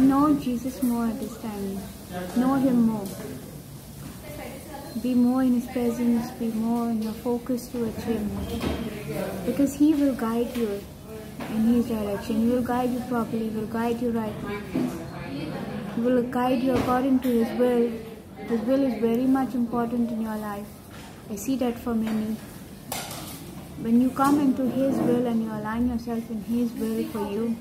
Know Jesus more at this time. Know Him more. Be more in His presence, be more in your focus towards Him. Because He will guide you in His direction. He will guide you properly, He will guide you right. He will guide you according to His will. His will is very much important in your life. I see that for many. When you come into His will and you align yourself in His will for you,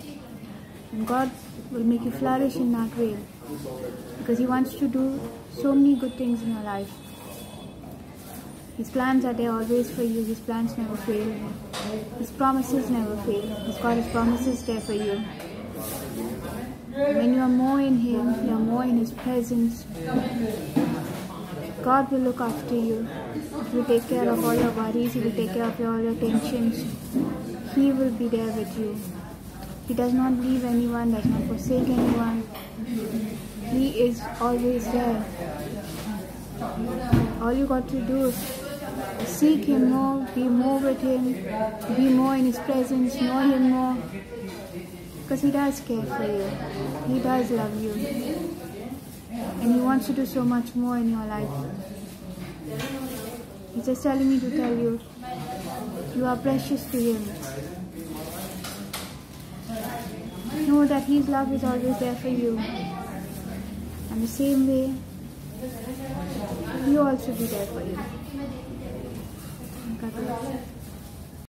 and God will make you flourish in that way because He wants to do so many good things in your life. His plans are there always for you, His plans never fail. His promises never fail. He's got His promises there for you. When you are more in Him, you are more in His presence. God will look after you. He will take care of all your worries. He will take care of all your tensions. He will be there with you. He does not leave anyone, does not forsake anyone. He is always there. All you got to do is seek Him more, be more with Him, be more in His presence, know Him more. Because He does care for you, He does love you, and He wants to do so much more in your life. He's just telling me to tell you, you are precious to Him. Know that His love is always there for you. And the same way, He also be there for you.